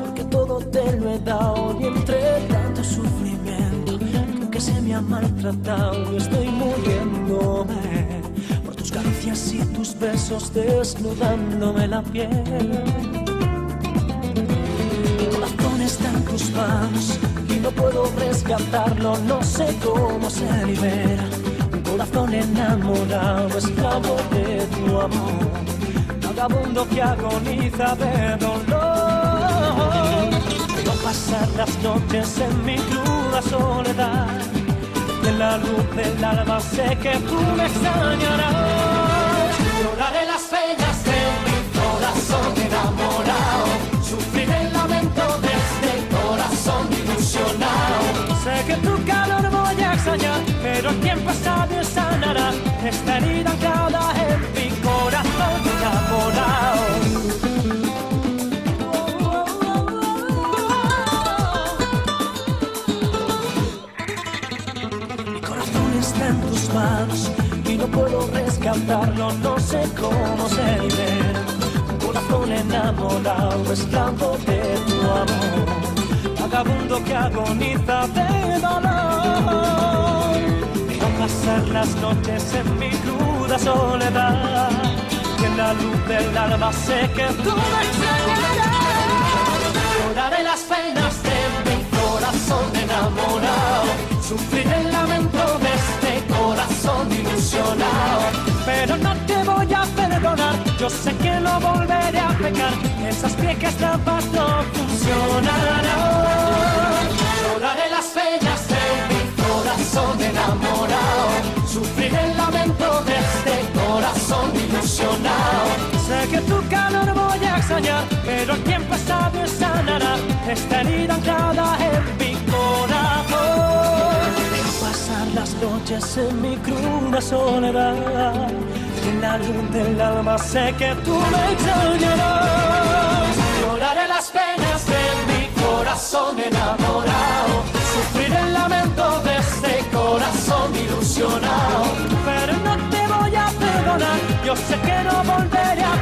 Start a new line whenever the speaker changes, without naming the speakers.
porque todo te lo he dado y entre tanto que se me ha maltratado y estoy muriéndome por tus caricias y tus besos desnudándome la piel. Mi corazón está en tus manos y no puedo rescatarlo, no sé cómo se libera. Un corazón enamorado, esclavo de tu amor vagabundo que agoniza de dolor. Pasar las noches en mi cruda soledad. En la luz del alba sé que tú me extrañarás.
Lloraré las penas de mi corazón enamorado. Sufriré el lamento de este corazón ilusionado.
Sé que tu calor voy a extrañar, pero el tiempo sabio sanará y no puedo rescatarlo, no sé cómo se libera. Un corazón enamorado, esclavo de tu amor, vagabundo que agoniza de dolor. Veo pasar las noches en mi cruda soledad en la luz del alba sé que tú me extrañarás. Yo sé que no volveré a pecar, esas viejas trampas no funcionarán.
Lloraré las penas de mi corazón enamorado. Sufriré el lamento de este corazón ilusionado.
Sé que tu calor voy a extrañar, pero el tiempo sabio sanará esta herida anclada en mi corazón. Pasar las noches en mi cruda soledad, y en luz del alma sé que tú me extrañarás.
Lloraré las penas de mi corazón enamorado. Sufriré el lamento de este corazón ilusionado.
pero no te voy a perdonar. Yo sé que no volveré a